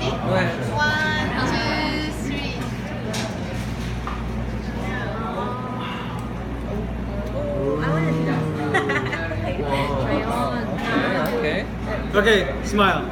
One, two, three. Okay. Okay, smile.